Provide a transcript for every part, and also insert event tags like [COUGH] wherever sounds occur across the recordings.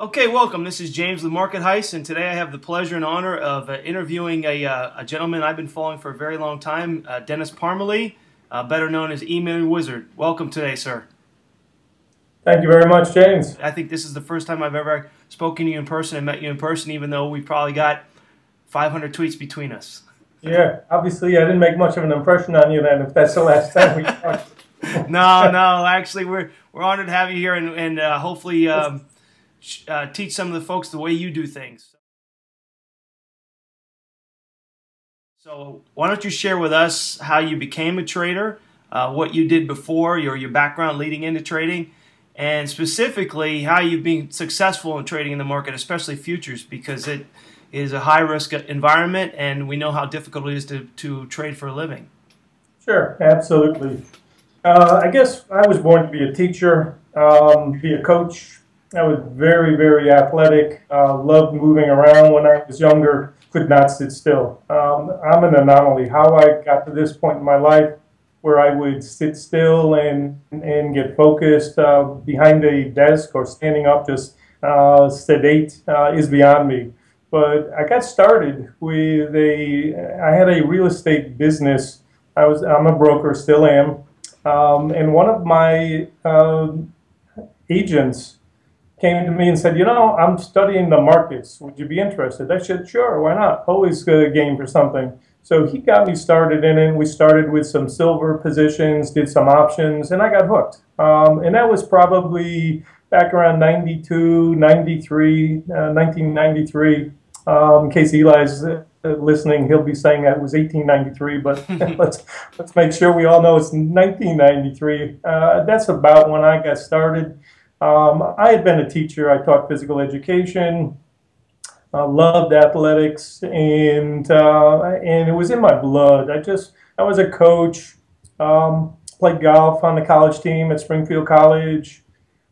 Okay, welcome. This is James with Market Heist, and today I have the pleasure and honor of uh, interviewing a, uh, a, gentleman I've been following for a very long time, uh, Dennis Parmalee, uh, better known as EminiWizard. Welcome today, sir. Thank you very much, James. I think this is the first time I've ever spoken to you in person and met you in person, even though we've probably got 500 tweets between us. Yeah, obviously I didn't make much of an impression on you then, if that's the last time we [LAUGHS] talked. no, no, actually, we're we're honored to have you here, and, and uh, hopefully um, uh, teach some of the folks the way you do things. So, why don't you share with us how you became a trader, uh, what you did before, your your background leading into trading, and specifically how you've been successful in trading in the market, especially futures, because it is a high risk environment, and we know how difficult it is to, to trade for a living. Sure, absolutely. Uh, I guess I was born to be a teacher, um, be a coach, I was very, very athletic, uh, loved moving around when I was younger, could not sit still. Um, I'm an anomaly. How I got to this point in my life where I would sit still and, and get focused uh, behind a desk or standing up just uh, sedate uh, is beyond me. But I got started with a, I had a real estate business. I was, I'm a broker, still am. Um, and one of my uh, agents came to me and said, you know, I'm studying the markets. Would you be interested? I said, sure, why not? Always a game for something. So he got me started in it. We started with some silver positions, did some options, and I got hooked. Um, and that was probably back around 92, 93, uh, 1993. Um, in case Eli's uh, listening, he'll be saying that it was 1893, but [LAUGHS] let's let's make sure we all know it's 1993. Uh, that's about when I got started. Um, I had been a teacher. I taught physical education, uh, loved athletics, and uh, and it was in my blood. I just I was a coach, um, played golf on the college team at Springfield College,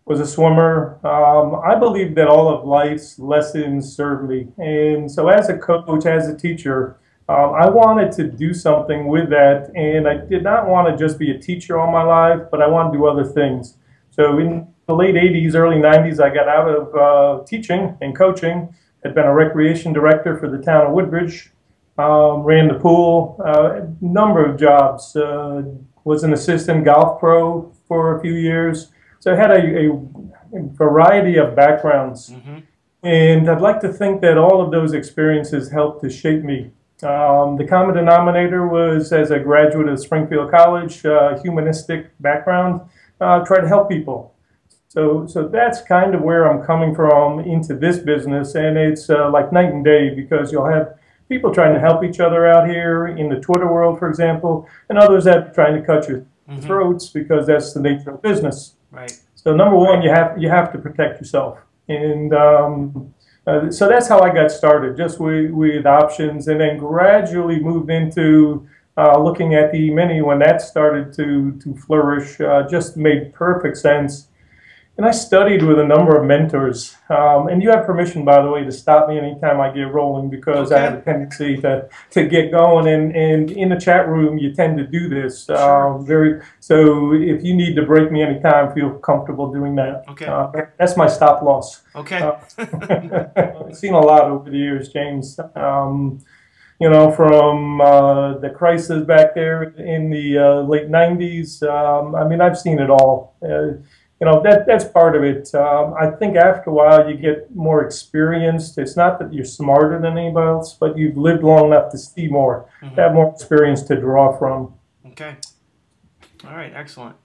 was a swimmer. Um, I believe that all of life's lessons serve me, and so as a coach, as a teacher. Um, I wanted to do something with that, and I did not want to just be a teacher all my life, but I wanted to do other things. So in the late 80s, early 90s, I got out of uh, teaching and coaching. Had been a recreation director for the town of Woodbridge. Um, ran the pool, uh, number of jobs. Uh, was an assistant golf pro for a few years. So I had a, a variety of backgrounds. Mm-hmm. And I'd like to think that all of those experiences helped to shape me. Um, the common denominator was as a graduate of Springfield College, uh, humanistic background, uh, try to help people. So, so that's kind of where I'm coming from into this business, and it's uh, like night and day because you'll have people trying to help each other out here in the Twitter world, for example, and others that are trying to cut your mm-hmm. throats because that's the nature of business. Right. So, number one, you have you have to protect yourself, and um, uh, so that's how I got started, just with, with options, and then gradually moved into uh, looking at the mini when that started to to flourish. Uh, just made perfect sense and I studied with a number of mentors. Um, and you have permission, by the way, to stop me anytime I get rolling because okay. I have a tendency to, to get going. And, and in the chat room, you tend to do this. Sure. Um, very So if you need to break me anytime, feel comfortable doing that. Okay. Uh, that's my stop loss. Okay. Uh, [LAUGHS] I've seen a lot over the years, James. Um, you know, from uh, the crisis back there in the uh, late 90s. Um, I mean, I've seen it all. Uh, you know that that's part of it. Um, I think after a while you get more experienced. It's not that you're smarter than anybody else, but you've lived long enough to see more, mm-hmm. have more experience to draw from. Okay. All right. Excellent.